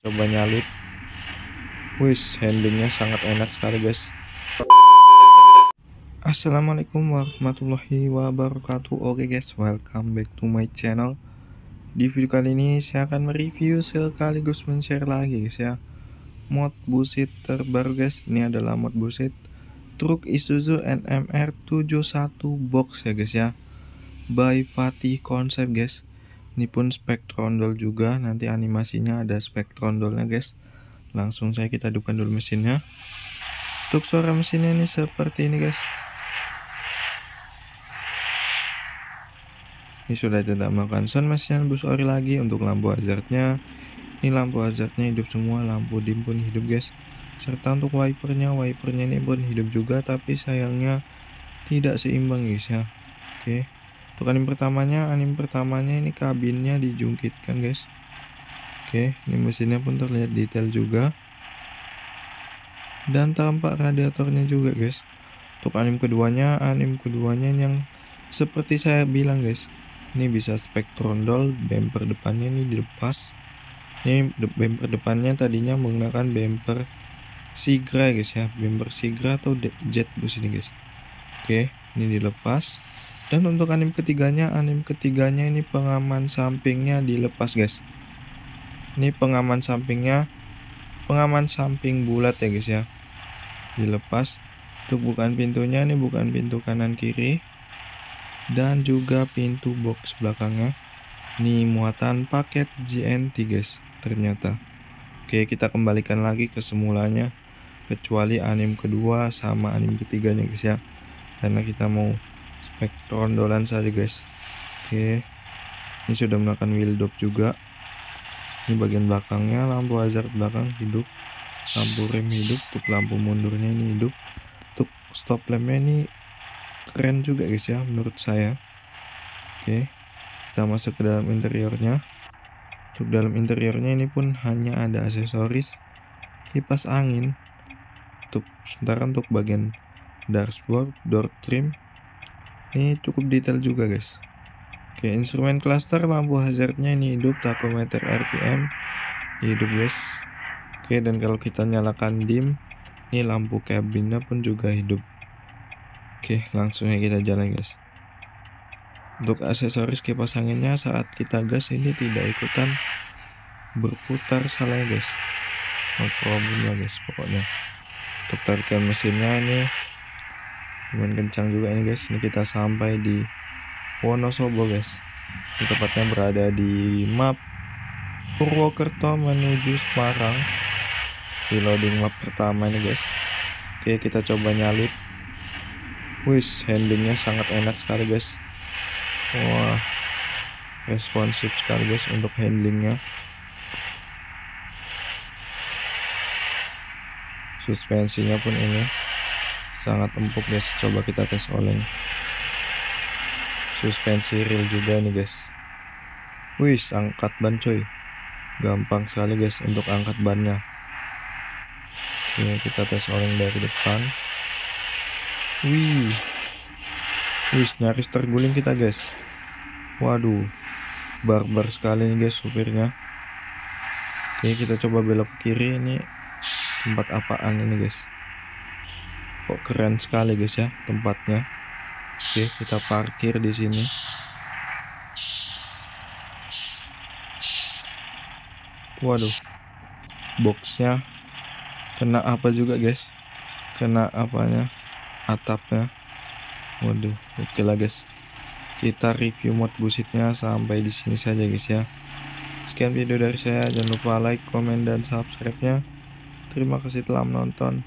coba nyalip. Wis handlingnya sangat enak sekali guys. Assalamualaikum warahmatullahi wabarakatuh. Oke guys welcome back to my channel. Di video kali ini saya akan mereview sekaligus men-share lagi guys ya. Mod busit terbaru guys. Ini adalah mod busit Truk Isuzu NMR 71 box ya guys ya. By Fatih Concept guys ini pun spek trondol juga. Nanti animasinya ada spek trondolnya guys. Langsung saya kita hidupkan dulu mesinnya. Untuk suara mesinnya ini seperti ini guys. Ini sudah tidak melakukan sound mesinnya bus ori lagi untuk lampu hazardnya. Ini lampu hazardnya hidup semua. Lampu dim pun hidup guys. Serta untuk wipernya wipernya ini pun hidup juga. Tapi sayangnya tidak seimbang guys ya. Oke. okay. Untuk anim pertamanya, anim pertamanya ini kabinnya dijungkitkan guys. Oke, ini mesinnya pun terlihat detail juga. Dan tampak radiatornya juga guys. Untuk anim keduanya, anim keduanya yang seperti saya bilang guys. Ini bisa spek trondol, bumper depannya ini dilepas. Ini bumper depannya tadinya menggunakan bumper Sigra guys ya, bumper Sigra atau jet bus ini guys. Oke, ini dilepas dan untuk anim ketiganya anim ketiganya ini pengaman sampingnya dilepas guys. Ini pengaman sampingnya pengaman samping bulat ya guys ya. Dilepas. Untuk bukan pintunya ini bukan pintu kanan kiri. Dan juga pintu box belakangnya. Ini muatan paket GNT guys ternyata. Oke kita kembalikan lagi ke semulanya. Kecuali anim kedua sama anim ketiganya guys ya. Karena kita mau spektron dolan saja guys. Oke. Ini sudah melakukan wheel dop juga. Ini bagian belakangnya lampu hazard belakang hidup. Lampu rem hidup untuk lampu mundurnya ini hidup. Untuk stop lampnya ini keren juga guys ya menurut saya. Oke. Kita masuk ke dalam interiornya. Untuk dalam interiornya ini pun hanya ada aksesoris kipas angin. Untuk sementara untuk bagian dashboard door trim ini cukup detail juga guys. Oke instrumen cluster lampu hazardnya ini hidup tachometer RPM hidup guys. Oke dan kalau kita nyalakan dim ini lampu kabinnya pun juga hidup. Oke langsung kita jalan guys. Untuk aksesoris kipas anginnya saat kita gas ini tidak ikutan berputar salah guys. No problem ya guys pokoknya. Untuk tarikan mesinnya ini lumayan kencang juga ini guys. Ini kita sampai di Wonosobo guys. Ini tepatnya berada di map Purwokerto menuju Semarang. Di loading map pertama ini guys. Oke kita coba nyalip. Wis handlingnya sangat enak sekali guys. Wah responsif sekali guys untuk handlingnya. Suspensinya pun ini sangat empuk guys. Coba kita tes oleng suspensi real juga nih guys. Wis angkat ban coy. Gampang sekali guys untuk angkat bannya. Ini kita tes oleng dari depan. Wih. Wis nyaris terguling kita guys. Waduh. Barbar sekali nih guys supirnya. Oke kita coba belok ke kiri. Ini tempat apaan ini guys kok keren sekali guys ya tempatnya. Oke kita parkir di sini. Waduh boxnya kena apa juga guys? Kena apanya? Atapnya. Waduh oke lah guys. Kita review mod busitnya sampai di sini saja guys ya. Sekian video dari saya. Jangan lupa like komen dan subscribe nya terima kasih telah menonton